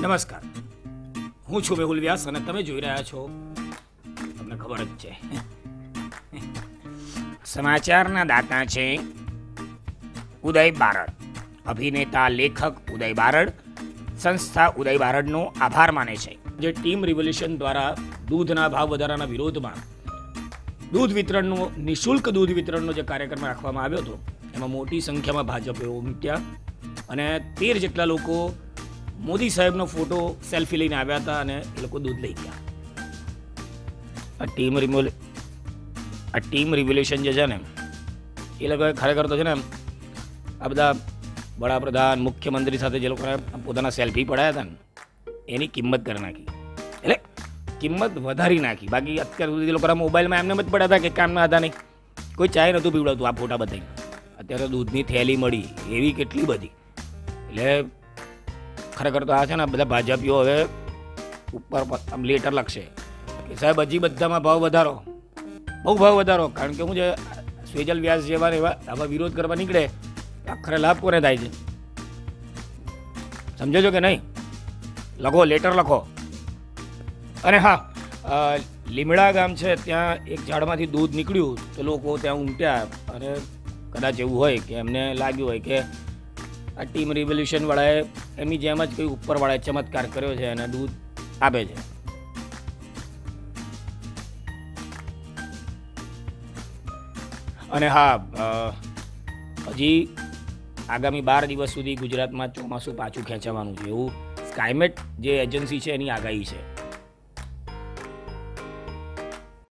નમસ્કાર. હું છું મેહુલ વ્યાસ અને તમે જોઈ રહ્યા છો. તમને ખબર જ છે. સમાચારના દાતા છે ઉદય બારડ. અભિનેતા, લેખક ઉદય બારડ, સંસ્થા ઉદય બારડનો આભાર માને છે. જે ટીમ રિવોલ્યુશન દ્વારા દૂધના ભાવ વધારાના વિરોધમાં દૂધ વિતરણનો, નિઃશુલ્ક દૂધ વિતરણનો જે કાર્યક્રમ રાખવામાં આવ્યો હતો, એમાં મોટી સંખ્યામાં ભાજપે ઉમટ્યા અને તેર જેટલા લોકો મોદી સાહેબનો ફોટો સેલ્ફી લઈને આવ્યા હતા અને એ લોકો દૂધ લઈ ગયા. આ ટીમ રિમોલ આ ટીમ રિવોલ્યુશન જે છે ને, એ લોકોએ ખરેખર તો છે ને, આ બધા વડાપ્રધાન, મુખ્યમંત્રી સાથે જે લોકોને પોતાના સેલ્ફી પડાયા હતા ને, એની કિંમત કરી નાખી. એટલે કિંમત વધારી નાખી. બાકી અત્યાર સુધી લોકો મોબાઈલમાં એમને જ પડ્યા હતા કે કામના હતા નહીં. કોઈ ચાય નહોતું પીવડાવતું આ ફોટા બધા અત્યારે દૂધની થેલી મળી એવી કેટલી બધી. એટલે ખરેખર તો આ છે ને બધા ભાજપીઓ હવે ઉપર આમ લેટર લખશે. કે સાહેબ, હજી બધામાં ભાવ વધારો. બહુ ભાવ વધારો. કારણ કે હું જે સ્વેજલ વ્યાસ જેવા એવા આવા વિરોધ કરવા નીકળે આખરે લાભ કોને થાય છે? સમજો છો કે નહીં? લખો, લેટર લખો. અને હા લીમડા ગામ છે, ત્યાં એક ઝાડમાંથી દૂધ નીકળ્યું, તો લોકો ત્યાં ઉમટ્યા. અને કદાચ એવું હોય કે એમને લાગ્યું હોય કે આ ટીમ રિવોલ્યુશનવાળાએ એમની જેમ જ કંઈ ઉપરવાળાએ ચમત્કાર કર્યો છે અને દૂધ આપે છે. અને હા હજી આગામી બાર દિવસ સુધી ગુજરાતમાં ચોમાસું પાછું ખેંચાવાનું છે. એવું સ્કાયમેટ જે એજન્સી છે એની આગાહી છે.